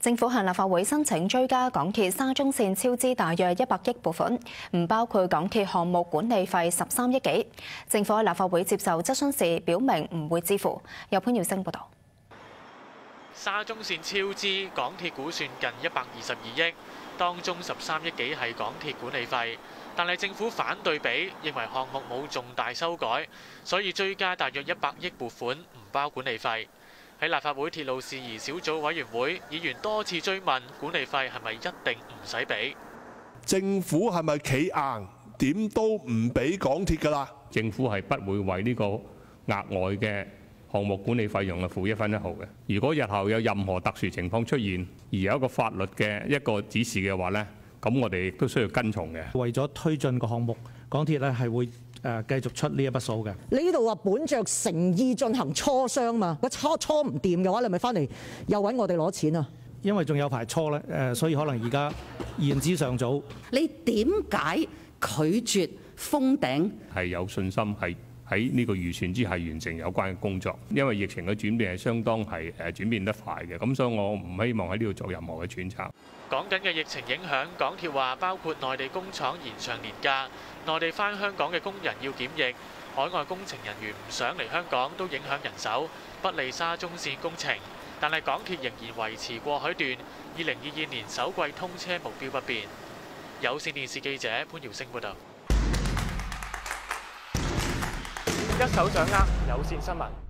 政府向立法會申請追加港鐵沙中線超支大約一百億撥款，唔包括港鐵項目管理費十三億幾。政府喺立法會接受質詢時表明唔會支付。由潘耀升報導。沙中線超支，港鐵估算近一百二十二億，當中十三億幾係港鐵管理費，但係政府反對比，認為項目冇重大修改，所以追加大約一百億撥款，唔包管理費。喺立法會鐵路事宜小組委員會，議員多次追問管理費係咪一定唔使俾？政府係咪企硬點都唔俾港鐵㗎啦？政府係不會為呢個額外嘅項目管理費用啊付一分一毫嘅。如果日後有任何特殊情況出現，而有一個法律嘅一個指示嘅話呢，咁我哋亦都需要跟從嘅。為咗推進個項目，港鐵咧係會。誒繼續出呢一筆數嘅。你呢度話本着誠意進行磋商嘛？個初初唔掂嘅話，你咪翻嚟又揾我哋攞錢啊？因為仲有排初咧，誒，所以可能而家言之尚早。你點解拒絕封頂？係有信心係喺呢個預算之下完成有關嘅工作，因為疫情嘅轉變係相當係誒轉變得快嘅，咁所以我唔希望喺呢度做任何嘅揣測。講緊嘅疫情影響，港鐵話包括內地工廠延長年假。內地返香港嘅工人要檢疫，海外工程人員唔想嚟香港都影響人手，不利沙中線工程。但係港鐵仍然維持過海段二零二二年首季通車目標不變。有線電視記者潘耀星報道。一手掌握有线新闻。